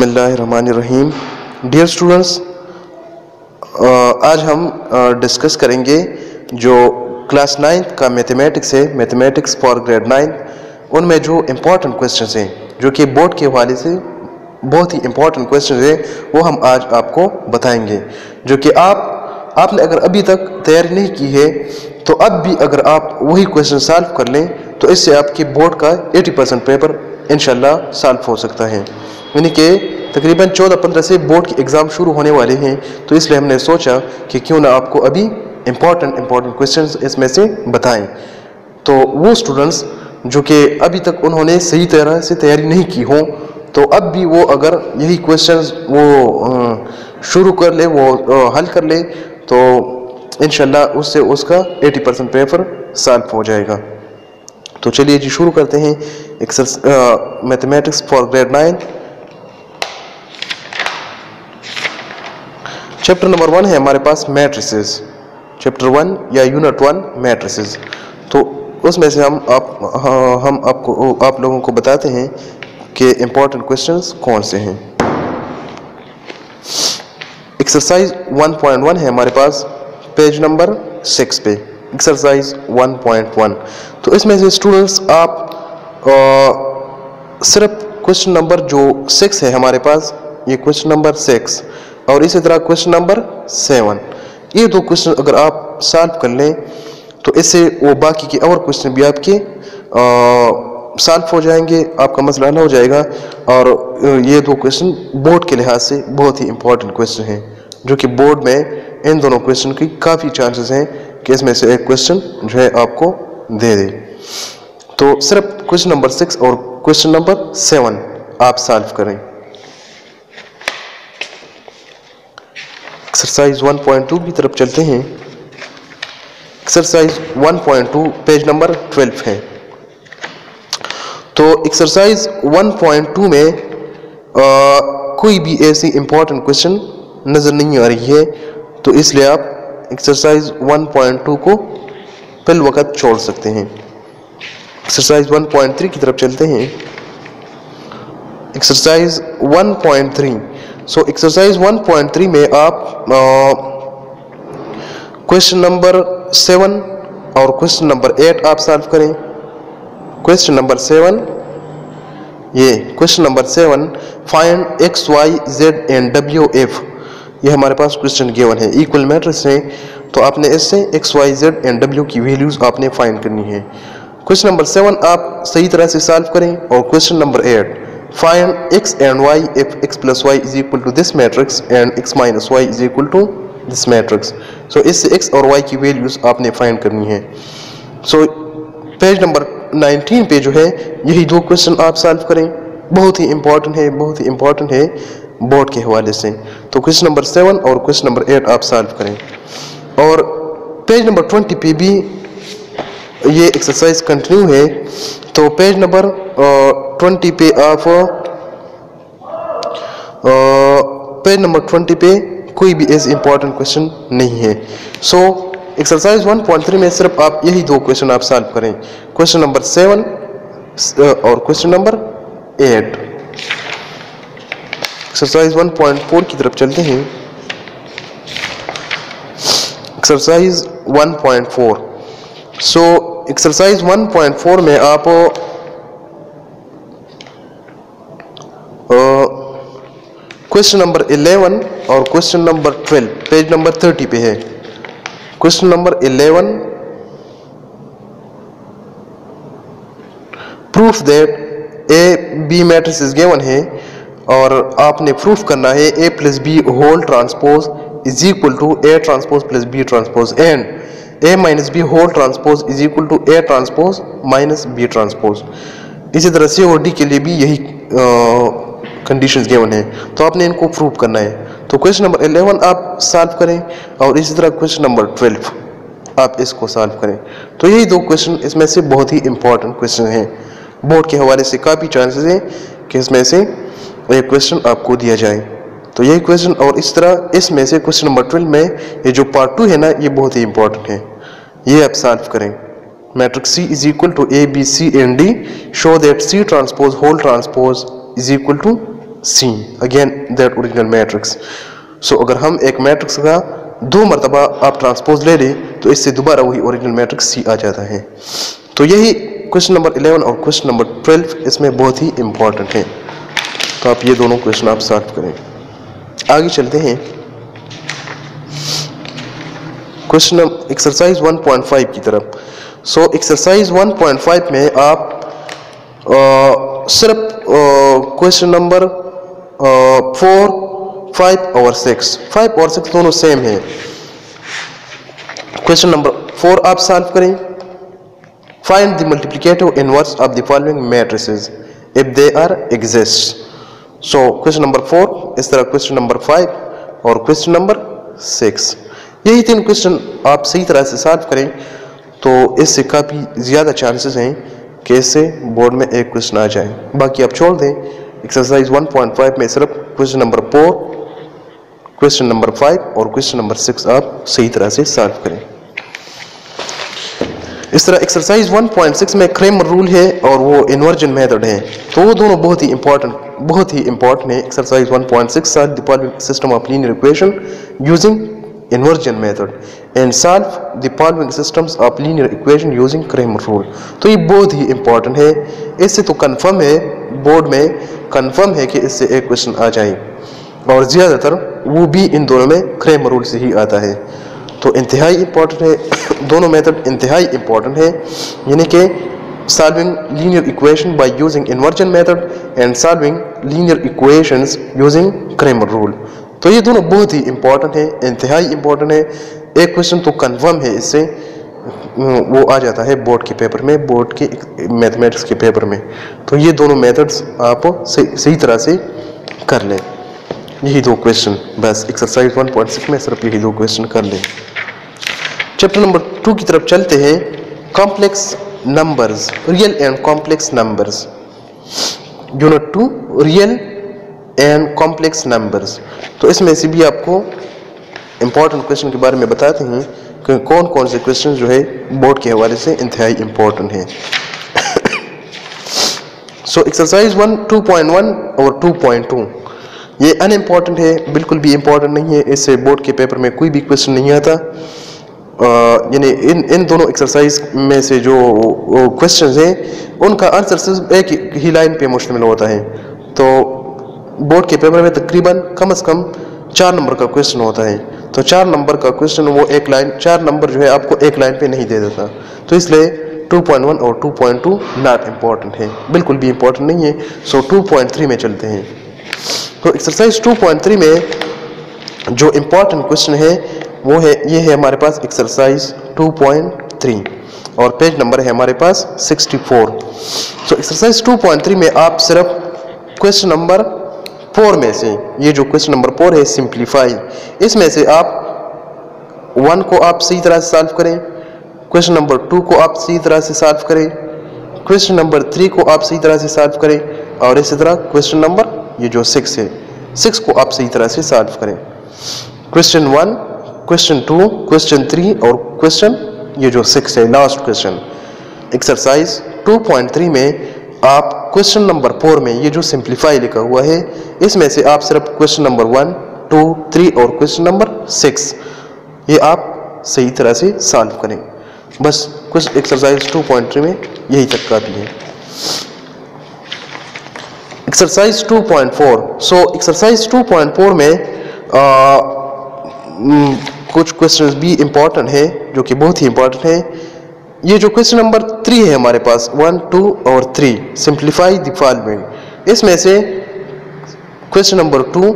बिसमीम dear students आज हम डिस्कस करेंगे जो क्लास नाइन्थ का मैथमेटिक्स है मैथमेटिक्स फॉर ग्रेड नाइन्थ उनमें जो इम्पोर्टेंट क्वेश्चन हैं, जो कि बोर्ड के हवाले से बहुत ही इम्पोर्टेंट क्वेश्चन है, वो हम आज आपको बताएँगे। जो कि आप, आपने अगर अभी तक तैयारी नहीं की है तो अब भी अगर आप वही क्वेश्चन सॉल्व कर लें तो इससे आपके बोर्ड का 80 परसेंट पेपर इनशाला सॉल्व हो सकता है। यानी कि तकरीबन 14-15 से बोर्ड के एग्ज़ाम शुरू होने वाले हैं तो इसलिए हमने सोचा कि क्यों ना आपको अभी इंपॉर्टेंट इंपॉर्टेंट क्वेश्चन इसमें से बताएँ। तो वो स्टूडेंट्स जो कि अभी तक उन्होंने सही तरह से तैयारी नहीं की हो तो अब भी वो अगर यही क्वेश्चंस वो शुरू कर ले, वो हल कर ले तो इन उससे उसका 80 परसेंट पेपर सॉल्व हो जाएगा। तो चलिए जी, शुरू करते हैं। Mathematics for grade nine chapter number one है हमारे पास मैट्रिसेस चैप्टर वन या यूनिट वन मैट्रिसेस तो उसमें से हम आप हाँ, हम आपको आप लोगों को बताते हैं कि इम्पोर्टेंट क्वेश्चंस कौन से हैं. एक्सरसाइज 1.1 है हमारे पास. पेज नंबर सिक्स पे. एक्सरसाइज 1.1 तो इसमें से स्टूडेंट्स आप आ, सिर्फ़ क्वेश्चन नंबर जो सिक्स है हमारे पास ये क्वेश्चन नंबर सिक्स और इसी तरह क्वेश्चन नंबर सेवन ये दो क्वेश्चन अगर आप सॉल्व कर लें तो इससे वो बाकी के और क्वेश्चन भी आपके सॉल्व हो जाएँगे, आपका मसला हल हो जाएगा। और ये दो क्वेश्चन बोर्ड के लिहाज से बहुत ही इंपॉर्टेंट क्वेश्चन हैं, जो कि बोर्ड में इन दोनों क्वेश्चन की काफ़ी चांसेस हैं कि इसमें से एक क्वेश्चन जो है आपको दे दे। तो सिर्फ़ क्वेश्चन नंबर सिक्स और क्वेश्चन नंबर सेवन आप सॉल्व करें। एक्सरसाइज 1.2 की तरफ़ चलते हैं। एक्सरसाइज 1.2 पेज नंबर 12 है। तो एक्सरसाइज 1.2 में आ, कोई भी ऐसी इंपॉर्टेंट क्वेश्चन नज़र नहीं आ रही है तो इसलिए आप एक्सरसाइज 1.2 को फिल वक्त छोड़ सकते हैं। एक्सरसाइज 1.3 की तरफ़ चलते हैं। एक्सरसाइज 1.3 सो एक्सरसाइज 1.3 में आप क्वेश्चन नंबर सेवन और क्वेश्चन नंबर एट आप सॉल्व करें। क्वेश्चन नंबर सेवन ये question number seven find x y z and W if ये हमारे पास क्वेश्चन गिवन है। इक्वल मैट्रिक्स है। तो आपने इससे x Y Z and W की वैल्यूज़ आपने फाइंड करनी है। क्वेश्चन नंबर सेवन आप सही तरह से सॉल्व करें और question number eight find x and y if x plus y is equal to this matrix and x minus y is equal to this matrix. So, इससे x और y की values आपने फाइंड करनी है। So page number 19 पे जो है, यही दो क्वेश्चन आप सॉल्व करें। बहुत ही इंपॉर्टेंट है, बहुत ही इंपॉर्टेंट है बोर्ड के हवाले से। तो क्वेश्चन नंबर सेवन और क्वेश्चन नंबर एट आप सॉल्व करें। और पेज नंबर ट्वेंटी पे भी ये एक्सरसाइज कंटिन्यू है तो पेज नंबर ट्वेंटी पे आप पेज नंबर ट्वेंटी पे कोई भी ऐसे इंपॉर्टेंट क्वेश्चन नहीं है। सो एक्सरसाइज 1.3 में सिर्फ़ आप यही दो क्वेश्चन आप सॉल्व करें। क्वेश्चन नंबर सेवन और क्वेश्चन नंबर एट एक्सरसाइज 1.4 की तरफ़ चलते हैं। एक्सरसाइज 1.4 सो एक्सरसाइज 1.4 में आप क्वेश्चन नंबर 11 और क्वेश्चन नंबर 12 पेज नंबर 30 पे है। Question number 11 prove that A B matrix is given है और आपने प्रूफ करना है A plus B whole transpose is equal to A transpose plus B transpose and A minus B whole transpose is equal to A transpose minus B transpose इसी तरह सी और D के लिए भी यही कंडीशंस गिवन है। तो आपने इनको प्रूव करना है। तो क्वेश्चन नंबर 11 आप सॉल्व करें और इसी तरह क्वेश्चन नंबर 12 आप इसको सॉल्व करें। तो यही दो क्वेश्चन इसमें से बहुत ही इंपॉर्टेंट क्वेश्चन हैं। बोर्ड के हवाले से काफ़ी चांसेस हैं कि इसमें से एक क्वेश्चन आपको दिया जाए। तो यही क्वेश्चन और इस तरह, इसमें से क्वेश्चन नंबर ट्वेल्व में ये जो पार्ट टू है ना, ये बहुत ही इंपॉर्टेंट है। ये आप सॉल्व करें। Matrix C is equal to A B C and D show that C transpose whole transpose is equal to C again that original matrix so अगर हम एक मैट्रिक्स का दो मरतबा आप ट्रांसपोज ले लें तो इससे दोबारा वही ओरिजिनल मैट्रिक्स सी आ जाता है। तो यही क्वेश्चन नंबर 11 और क्वेश्चन नंबर 12 इसमें बहुत ही इंपॉर्टेंट है। तो आप ये दोनों क्वेश्चन आप सॉल्व करें। आगे चलते हैं। क्वेश्चन एक्सरसाइज 1.5 की तरफ़। सो एक्सरसाइज 1.5 में आप आ, सिर्फ़ क्वेश्चन नंबर फोर फाइव और सिक्स फाइव और सिक्स दोनों सेम है। क्वेश्चन नंबर फोर आप सॉल्व करें। Find the multiplicative inverse of the following matrices if they are exist so question number four इस तरह क्वेश्चन नंबर फाइव और question number six यही तीन क्वेश्चन आप सही तरह से सॉल्व करें तो इससे काफ़ी ज़्यादा चांसेस हैं कि इससे बोर्ड में एक क्वेश्चन आ जाए। बाकी आप छोड़ दें। एक्सरसाइज 1.5 में सिर्फ़ question number four question number five और क्वेश्चन नंबर सिक्स आप सही तरह से सॉल्व करें। इस तरह एक्सरसाइज 1.6 में क्रेमर रूल है और वो इन्वर्जन मेथड है। तो वो दोनों बहुत ही इंपॉर्टेंट बहुत ही इंपॉर्टेंट है exercise 1.6 solve the system of linear equation using inversion method एंड solve the following systems of linear equation using Cramer rule. तो ये बहुत ही इंपॉर्टेंट है। इससे तो कंफर्म है बोर्ड में कंफर्म है कि इससे एक क्वेश्चन आ जाए। और ज़्यादातर वो भी इन दोनों में क्रेमर रूल से ही आता है। तो इंतहाई इंपॉर्टेंट है। दोनों मेथड इंतहाई इंपॉर्टेंट है। यानी कि solving linear equation by using inversion method and solving linear equations using Cramer rule. तो ये दोनों बहुत ही इंपॉर्टेंट है, इंतहाई इंपॉर्टेंट है। एक क्वेश्चन तो कन्फर्म है इससे वो आ जाता है बोर्ड के पेपर में बोर्ड के मैथमेटिक्स के पेपर में। तो ये दोनों मेथड्स आप सही तरह से कर लें। यही दो क्वेश्चन बस एक्सरसाइज 1.6 में सिर्फ़ यही दो क्वेश्चन कर लें। चैप्टर नंबर टू की तरफ़ चलते हैं। Complex numbers real and complex numbers unit two real and complex numbers तो इसमें से भी आपको इम्पोर्टेंट क्वेश्चन के बारे में बताते हैं कि कौन कौन से क्वेश्चन जो है बोर्ड के हवाले से इंतहाई इम्पोर्टेंट है। So exercise one two point one और टू पॉइंट टू ये अनइम्पॉर्टेंट है, बिल्कुल भी इम्पोर्टेंट नहीं है, इससे बोर्ड के पेपर में कोई भी क्वेश्चन नहीं आता। यानी इन इन दोनों एक्सरसाइज में से जो क्वेश्चंस हैं, उनका आंसर सिर्फ़ एक ही लाइन पे मुश्तमिल होता है। तो बोर्ड के पेपर में तकरीबन कम अज़ कम चार नंबर का क्वेश्चन होता है। तो चार नंबर का क्वेश्चन वो एक लाइन चार नंबर जो है आपको एक लाइन पे नहीं दे देता। तो इसलिए 2.1 और 2.2 नॉट इंपॉर्टेंट है। बिल्कुल भी इम्पोर्टेंट नहीं है। सो 2.3 में चलते हैं। तो एक्सरसाइज 2.3 में जो इम्पोर्टेंट क्वेश्चन है वो है, ये है हमारे पास एक्सरसाइज 2.3 और पेज नंबर है हमारे पास 64 सो एक्सरसाइज 2.3 में आप सिर्फ़ क्वेश्चन नंबर फोर में से, ये जो क्वेश्चन नंबर फोर है सिंप्लीफाई इसमें से आप वन को आप सही तरह से सॉल्व करें क्वेश्चन नंबर टू को आप सही तरह से सॉल्व करें क्वेश्चन नंबर थ्री को आप सही तरह से सॉल्व करें और इसी तरह क्वेश्चन नंबर ये जो सिक्स है सिक्स को आप सही तरह से सॉल्व करें. Question one question two question three और क्वेश्चन ये जो सिक्स है लास्ट क्वेश्चन एक्सरसाइज 2.3 में आप क्वेश्चन नंबर फोर में ये जो सिंप्लीफाई लिखा हुआ है इसमें से आप सिर्फ़ question number one two three और क्वेश्चन नंबर सिक्स ये आप सही तरह से सॉल्व करें। बस कुछ एक्सरसाइज 2.3 में यही तक काफ़ी है। एक्सरसाइज 2.4 सो एक्सरसाइज 2.4 में आ, कुछ क्वेश्चंस भी इंपॉर्टेंट है, जो कि बहुत ही इंपॉर्टेंट है। ये जो क्वेश्चन नंबर थ्री है हमारे पास वन टू और थ्री सिंप्लीफाई द फॉलोइंग इसमें से क्वेश्चन नंबर टू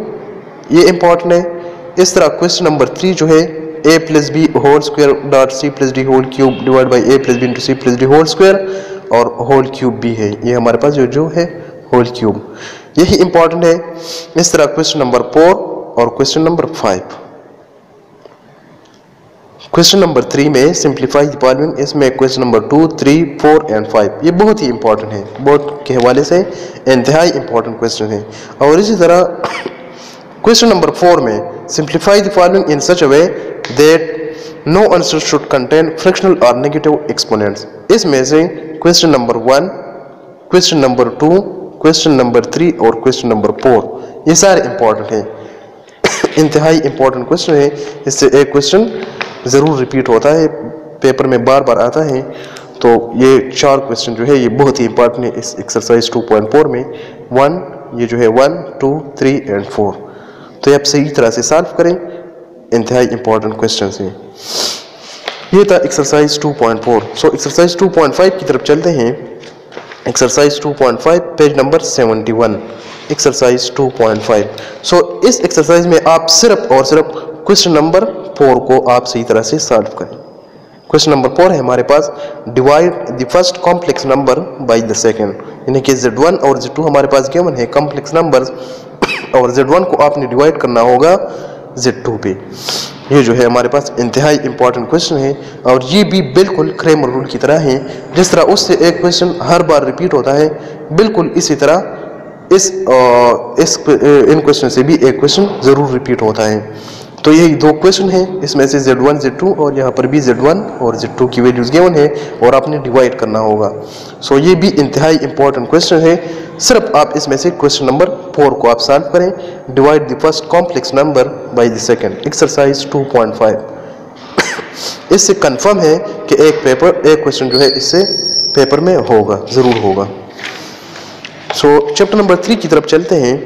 ये इंपॉर्टेंट है। इस तरह क्वेश्चन नंबर थ्री जो है A plus B whole square dot C plus D whole cube divide by A plus B into C plus D whole square और whole cube भी है। ये हमारे पास जो जो है होल क्यूब यही इंपॉर्टेंट है। इस तरह क्वेश्चन नंबर फोर और question number five question number three में सिंप्लीफाई फॉलोइंग इसमें question number two three four and five ये बहुत ही इंपॉर्टेंट है। बोर्ड के हवाले से इंतहाई इंपॉर्टेंट क्वेश्चन है। और इसी तरह क्वेश्चन नंबर फोर में simplify following in such a way that no answer should contain fractional और नेगेटिव एक्सपोनेंट्स इसमें से question number one question number two question number three और क्वेश्चन नंबर फोर ये सारे इंपॉर्टेंट हैं। इंतहाई इंपॉर्टेंट क्वेश्चन है। इससे एक क्वेश्चन ज़रूर रिपीट होता है पेपर में बार बार आता है। तो ये चार क्वेश्चन जो है, ये बहुत ही इंपॉर्टेंट है इस एक्सरसाइज 2.4 में। वन ये जो है one two three and four तो ये आप सही तरह से सॉल्व करें। इंतहाई इंपॉर्टेंट क्वेश्चन हैं। ये था एक्सरसाइज 2.4 सो एक्सरसाइज 2.5 की तरफ़ चलते हैं। Exercise 2.5 page number 71 exercise 2.5 so इस एक्सरसाइज में आप सिर्फ़ और सिर्फ़ क्वेश्चन नंबर फोर को आप सही तरह से सॉल्व करें। क्वेश्चन नंबर फोर है हमारे पास। Divide the first complex number by the second यानी कि जेड वन और जेड टू हमारे पास गिवन है कॉम्प्लेक्स नंबर्स और जेड वन को आपने डिवाइड करना होगा जेड टू पे। ये जो है हमारे पास इंतहाई इंपॉर्टेंट क्वेश्चन है। और ये भी बिल्कुल क्रेमर रूल की तरह है। जिस तरह उससे एक क्वेश्चन हर बार रिपीट होता है बिल्कुल इसी तरह इस आ, इस इन क्वेश्चन से भी एक क्वेश्चन ज़रूर रिपीट होता है। तो ये दो क्वेश्चन है। इसमें से Z1, Z2 और यहाँ पर भी Z1 और Z2 की वैल्यूज़ गिवन है और आपने डिवाइड करना होगा। सो ये भी इंतहाई इंपॉर्टेंट क्वेश्चन है। सिर्फ़ आप इसमें से क्वेश्चन नंबर फोर को आप सॉल्व करें। Divide the first complex number by the second exercise 2.5 इससे कंफर्म है कि एक पेपर एक क्वेश्चन जो है इससे पेपर में होगा ज़रूर होगा। सो चैप्टर नंबर थ्री की तरफ़ चलते हैं।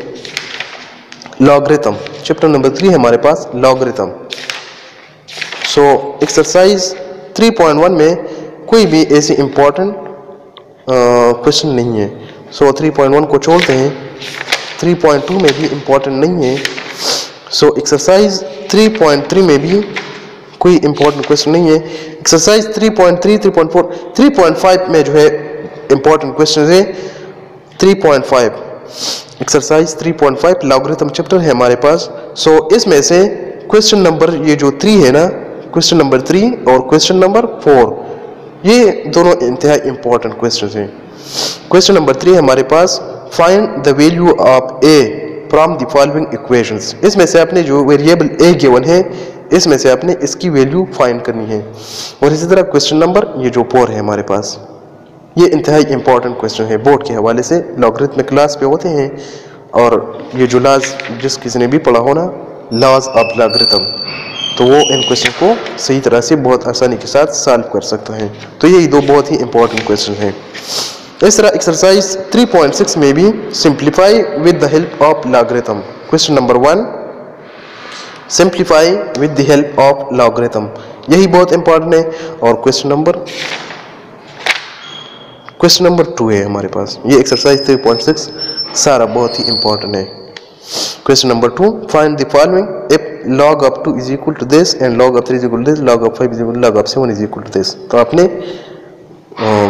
लॉगरिथम चैप्टर नंबर थ्री हमारे पास लॉगरिथम सो एक्सरसाइज 3.1 में कोई भी ऐसी इंपॉर्टेंट क्वेश्चन नहीं है. सो so, 3.1 को छोड़ते हैं. 3.2 में भी इंपॉर्टेंट नहीं है. सो एक्सरसाइज 3.3 में भी कोई इंपॉर्टेंट क्वेश्चन नहीं है. एक्सरसाइज 3.3 3.4 3.5 में जो है इंपॉर्टेंट क्वेश्चन है. 3.5 एक्सरसाइज 3.5 लॉगरिथम चैप्टर है हमारे पास। सो so, इसमें से क्वेश्चन नंबर ये जो थ्री है ना क्वेश्चन नंबर थ्री और क्वेश्चन नंबर फोर ये दोनों इंतहा इंपॉर्टेंट क्वेश्चन हैं। क्वेश्चन नंबर थ्री हमारे पास find the value of a from the following equations इसमें से आपने जो वेरिएबल ए गिवन है इसमें से आपने इसकी वैल्यू फाइंड करनी है। और इसी तरह क्वेश्चन नंबर ये जो फोर है हमारे पास। ये इंतहाई इंपॉर्टेंट क्वेश्चन है। बोर्ड के हवाले से लॉगरिथम क्लास पे होते हैं और ये जो लाज जिस किसी ने भी पढ़ा हो ना लाज ऑफ़ लॉगरिथम तो वो इन क्वेश्चन को सही तरह से बहुत आसानी के साथ सॉल्व कर सकते हैं। तो यही दो बहुत ही इंपॉर्टेंट क्वेश्चन हैं। इस तरह एक्सरसाइज 3.6 में भी simplify with the help of logarithm question number one simplify with the help of logarithm यही बहुत इंपॉर्टेंट है। और question number question number two है हमारे पास। ये एक्सरसाइज थ्री पॉइंट सिक्स सारा बहुत ही इंपॉर्टेंट है। Question number two find the following if log of two is equal to this and log of three is equal this log of five is equal log of seven is equal to this तो आपने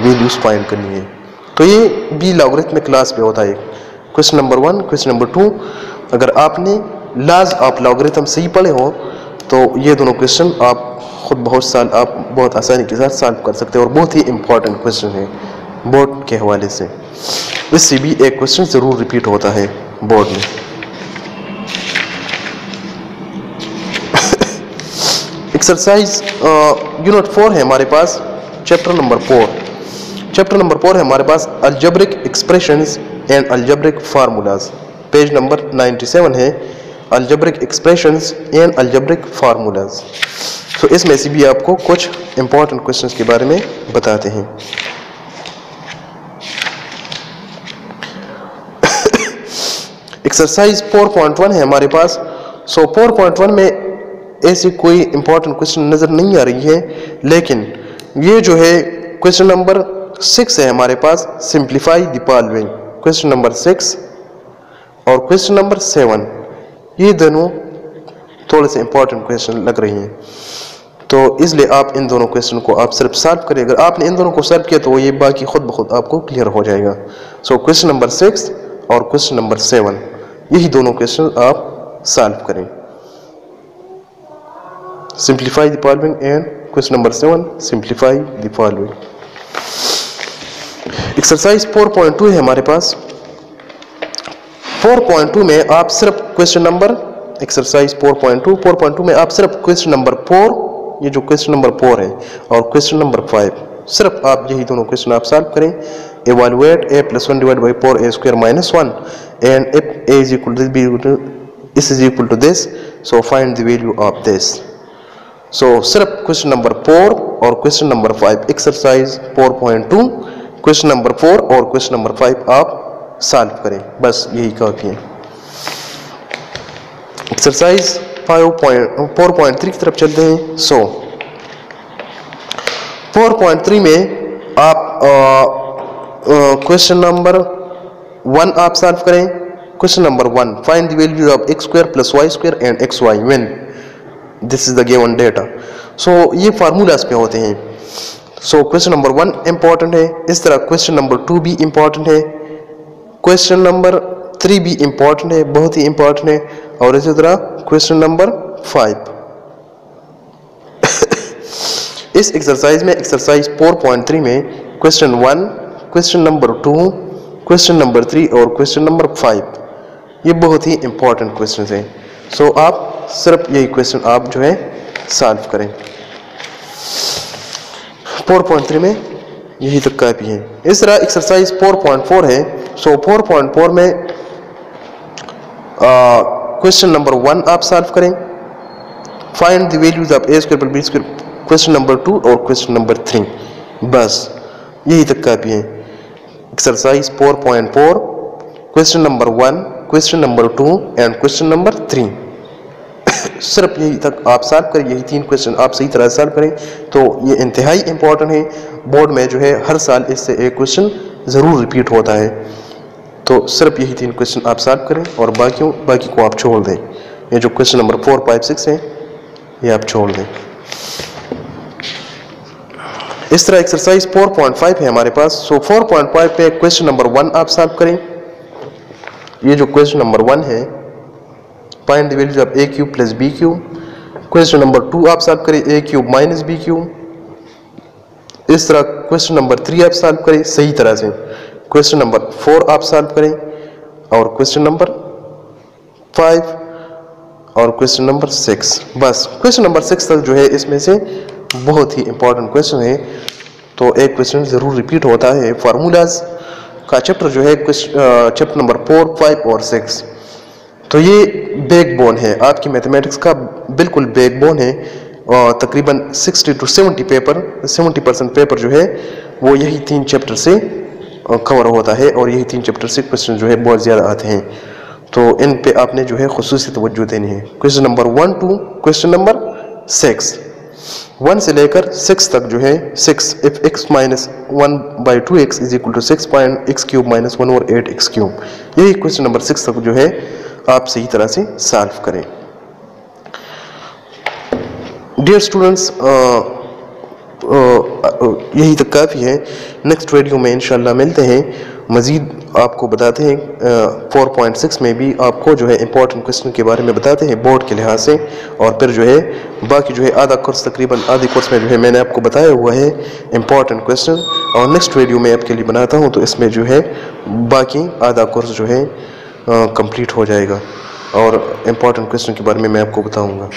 values find करनी है। तो ये भी logarithmic class पे होता है। Question number one question number two अगर आपने लाज ऑफ़ लॉगरिथम सही पढ़े हो तो ये दोनों क्वेश्चन आप खुद बहुत साल, आप बहुत आसानी के साथ सॉल्व कर सकते हो और बहुत ही इंपॉर्टेंट क्वेश्चन है। बोर्ड के हवाले से। इससे भी एक क्वेश्चन ज़रूर रिपीट होता है बोर्ड में। एक्सरसाइज यूनिट फोर है हमारे पास chapter number four chapter number four है हमारे पास algebraic expressions and algebraic formulas page number 97 है algebraic expressions and algebraic formulas तो इसमें से भी आपको कुछ इंपॉर्टेंट क्वेश्चंस के बारे में बताते हैं। एक्सरसाइज 4.1 है हमारे पास। सो so, 4.1 में ऐसी कोई इंपॉर्टेंट क्वेश्चन नज़र नहीं आ रही है लेकिन ये जो है क्वेश्चन नंबर सिक्स है हमारे पास simplify the following question number six और क्वेश्चन नंबर सेवन ये दोनों थोड़े से इंपॉर्टेंट क्वेश्चन लग रही हैं। तो इसलिए आप इन दोनों क्वेश्चन को आप सिर्फ़ सॉल्व करें अगर आपने इन दोनों को सॉल्व किया तो ये बाकी खुद ब खुद आपको क्लियर हो जाएगा। सो क्वेश्चन नंबर सिक्स और क्वेश्चन नंबर सेवन यही दोनों क्वेश्चन आप सॉल्व करें। Simplify the following and question number seven simplify the following exercise 4.2 है हमारे पास। 4.2 में आप सिर्फ़ क्वेश्चन नंबर एक्सरसाइज 4.2 4.2 में आप सिर्फ़ क्वेश्चन नंबर फोर ये जो क्वेश्चन नंबर फोर है, और क्वेश्चन नंबर फाइव सिर्फ़ आप यही दोनों क्वेश्चन आप सॉल्व करें। Evaluate a plus 1 divided by 4 a square minus 1 and if a is equal to b is equal to this so find the value of this so सिर्फ़ question number four और question number five exercise 4.2 question number four और question number five आप solve करें बस यही काफ़ी है exercise 5.4.3 की तरफ़ चलते हैं सो so, 4.3 में आप क्वेश्चन नंबर वन आप सॉल्व करें। Question number one find the value of x square plus y square and x y when this is the given data so ये फार्मूलाज पे होते हैं। So question number one important है। इस तरह question number two भी important है। Question number three भी इंपॉर्टेंट है। बहुत ही इंपॉर्टेंट है। और इसी तरह क्वेश्चन नंबर फाइव इस एक्सरसाइज में एक्सरसाइज 4.3 में question one question number two question number three और क्वेश्चन नंबर फाइव ये बहुत ही इंपॉर्टेंट क्वेश्चन हैं। सो so, आप सिर्फ़ यही क्वेश्चन आप जो है सॉल्व करें। 4.3 में यही तक काफ़ी है। इस तरह एक्सरसाइज 4.4 है। सो फोर पॉइंट फोर में क्वेश्चन नंबर वन आप सॉल्व करें। Find the values of a square b square question number two और क्वेश्चन नंबर थ्री बस यही तक काफ़ी है। Exercise 4.4 question number one question number two and question number three सिर्फ़ यही तक आप सॉल्व करें, यही तीन क्वेश्चन आप सही तरह सॉल्व करें तो ये इंतहाई इंपॉर्टेंट है। बोर्ड में जो है, हर साल इससे एक क्वेश्चन ज़रूर रिपीट होता है। तो सिर्फ़ यही तीन क्वेश्चन आप सॉल्व करें, और बाकी बाकी को आप छोड़ दें। ये जो question number four five six है, ये आप छोड़ दें। इस तरह एक्सरसाइज 4.5 है हमारे पास। सो so 4.5 पे क्वेश्चन नंबर वन आप सॉल्व करें। ये जो क्वेश्चन नंबर वन है find the values of a cube plus b cube question number two आप सॉल्व करें a cube minus b cube इस तरह क्वेश्चन नंबर थ्री आप सॉल्व करें, सही तरह से। क्वेश्चन नंबर फोर आप सॉल्व करें, और क्वेश्चन नंबर फाइव और क्वेश्चन नंबर सिक्स बस क्वेश्चन नंबर सिक्स तक जो है, इसमें से बहुत ही इंपॉर्टेंट क्वेश्चन है। तो एक क्वेश्चन ज़रूर रिपीट होता है। फार्मूलाज का चैप्टर जो है चैप्टर नंबर फोर फाइव और सिक्स तो ये बैकबोन है। आपकी मैथमेटिक्स का बिल्कुल बैकबोन है। तकरीबन 60 टू 70 पेपर 70 परसेंट पेपर जो है, वो यही तीन चैप्टर से कवर होता है और यही तीन चैप्टर से क्वेश्चन जो है, बहुत ज़्यादा आते हैं। तो इन पे आपने जो है खसूस तवज्जो देनी है। Question number one two question number six one से लेकर सिक्स तक जो है six if x minus one by two x is equal to six point x cube minus one और एट एक्स क्यूब यही क्वेश्चन नंबर सिक्स तक जो है, आप सही तरह से सॉल्व करें। डियर स्टूडेंट्स यही तक काफ़ी है। नेक्स्ट वीडियो में इंशाल्लाह मिलते हैं। मज़ीद आपको बताते हैं फोर पॉइंट सिक्स में भी आपको जो है इंपॉर्टेंट क्वेश्चन के बारे में बताते हैं बोर्ड के लिहाज से। और फिर जो है, बाकी जो है आधा कोर्स तकरीबन आधे कोर्स में जो है मैंने आपको बताया हुआ है इंपॉर्टेंट क्वेश्चन और नेक्स्ट वीडियो में आपके लिए बनाता हूँ तो इसमें जो है बाकी आधा कोर्स जो है कंप्लीट हो जाएगा। और इंपॉर्टेंट क्वेश्चन के बारे में मैं आपको बताऊँगा।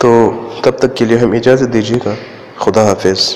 तो तब तक के लिए हम इजाज़त दीजिएगा। खुदा हाफिज़।